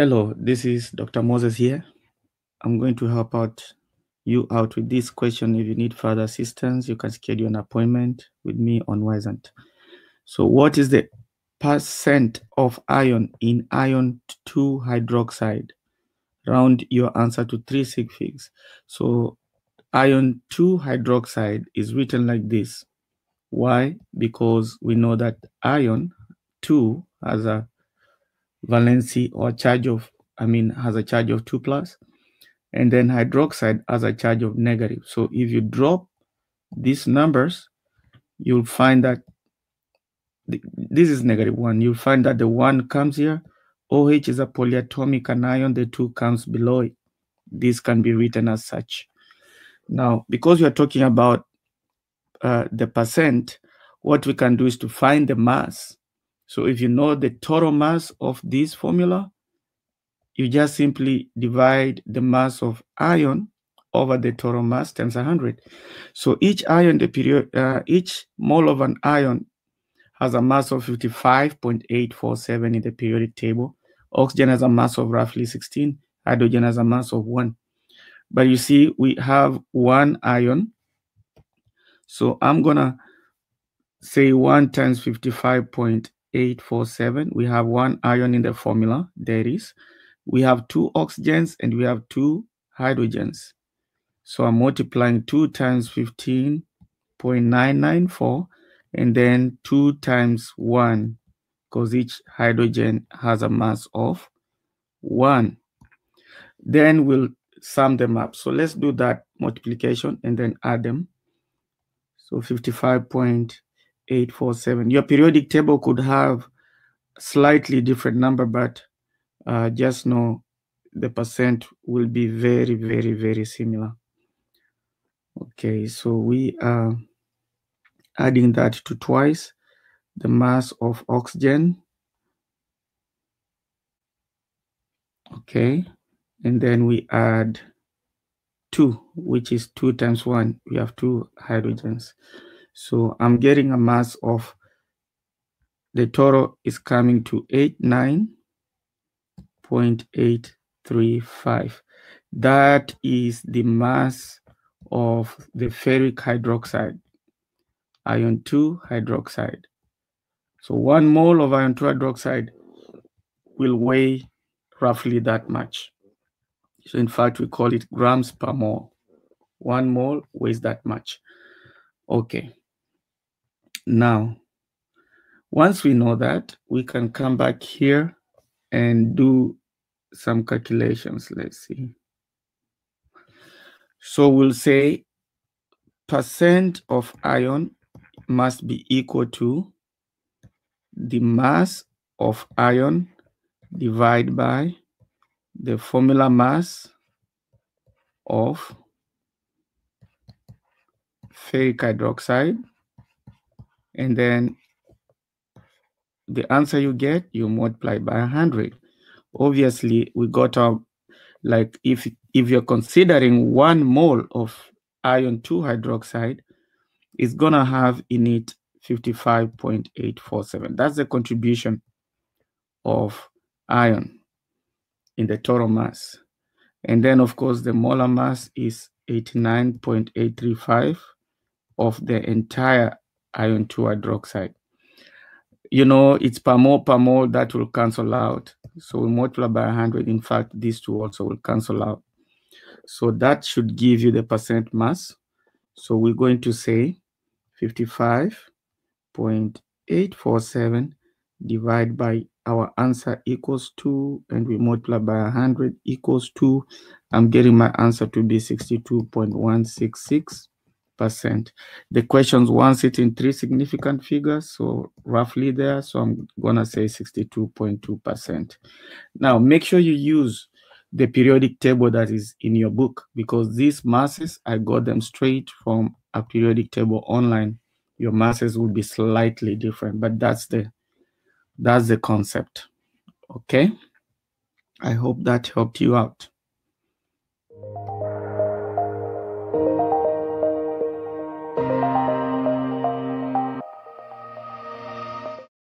Hello, this is Dr. Moses here. I'm going to help out you out with this question. If you need further assistance, you can schedule an appointment with me on Wyzant. So what is the percent of iron in iron 2 hydroxide? Round your answer to three sig figs. So iron 2 hydroxide is written like this. Why? Because we know that iron 2 has a valency or charge of, I mean, has a charge of 2 plus, and then hydroxide has a charge of negative. So if you drop these numbers, you'll find that the, this is negative 1. You'll find that the 1 comes here. OH is a polyatomic anion, the 2 comes below it. This can be written as such. Now, because we are talking about uh, the percent, what we can do is to find the mass. So if you know the total mass of this formula, you just simply divide the mass of ion over the total mass times 100. So each ion, the period, uh, each mole of an ion has a mass of 55.847 in the periodic table. Oxygen has a mass of roughly 16. Hydrogen has a mass of 1. But you see, we have one ion. So I'm going to say 1 times 55.847. We have one ion in the formula. There is. We have two oxygens and we have two hydrogens. So I'm multiplying 2 times 15.994 and then 2 times 1 because each hydrogen has a mass of 1. Then we'll sum them up. So let's do that multiplication and then add them. So 55.847. Your periodic table could have slightly different number, but uh, just know the percent will be very, very, very similar. Okay, so we are adding that to twice the mass of oxygen. Okay, and then we add 2, which is 2 times 1. We have two hydrogens. So I'm getting a mass of, the total is coming to 89.835. That is the mass of the ferric hydroxide, iron 2 hydroxide. So one mole of iron 2 hydroxide will weigh roughly that much. So in fact, we call it grams per mole. One mole weighs that much. Okay. Now, once we know that, we can come back here and do some calculations. Let's see. So we'll say percent of iron must be equal to the mass of iron divided by the formula mass of ferric hydroxide and then the answer you get you multiply by 100 obviously we got our like if if you're considering one mole of iron 2 hydroxide it's gonna have in it 55.847 that's the contribution of iron in the total mass. And then, of course, the molar mass is 89.835 of the entire iron 2 hydroxide. You know, it's per mole per mole that will cancel out. So we multiply by 100. In fact, these two also will cancel out. So that should give you the percent mass. So we're going to say 55.847 divided by our answer equals 2 and we multiply by 100 equals 2 i'm getting my answer to be 62.166 percent the questions wants it in three significant figures so roughly there so i'm gonna say 62.2 percent now make sure you use the periodic table that is in your book because these masses i got them straight from a periodic table online your masses will be slightly different but that's the that's the concept. Okay. I hope that helped you out.